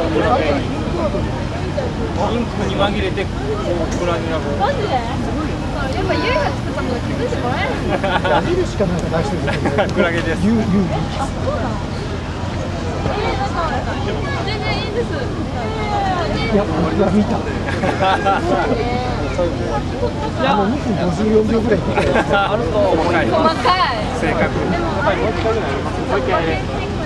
インクに紛れてこうグラニュラをマジでやっぱゆいが作った。もの気づいてもらえるんだ見るしかなんか出してるクラゲですゆゆあ、そうなのえー、なんか全然い。いですいや僕は見たあの2分54秒ぐらいあると細かい正確でもあれもう一回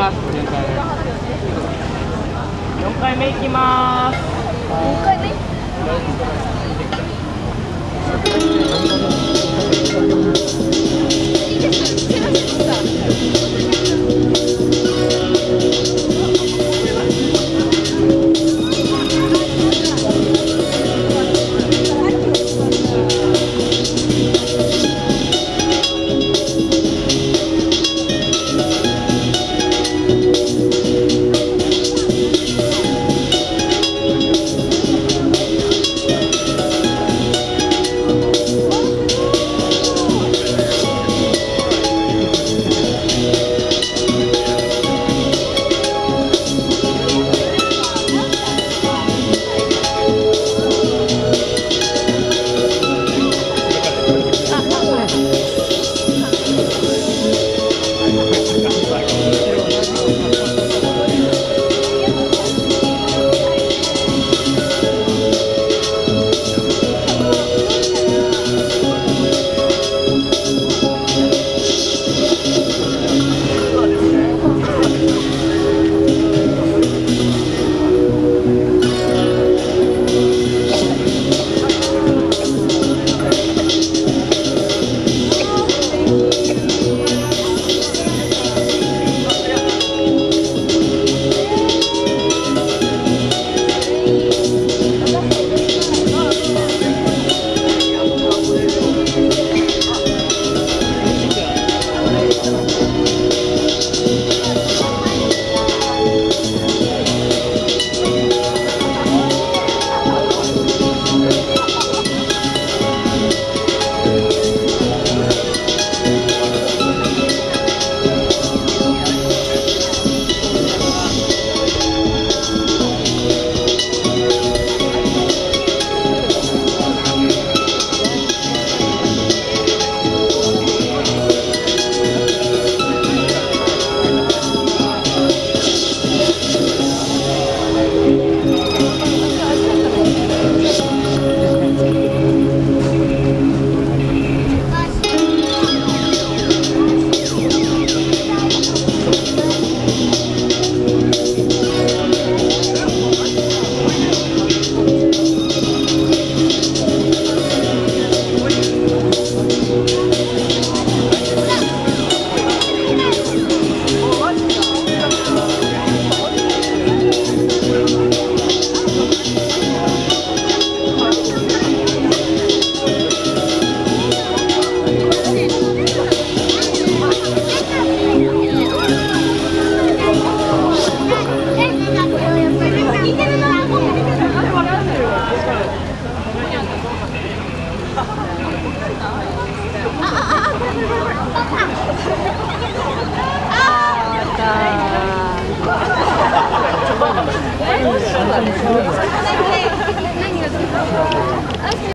ます。4回目行きます。4回目？Vamos, vamos.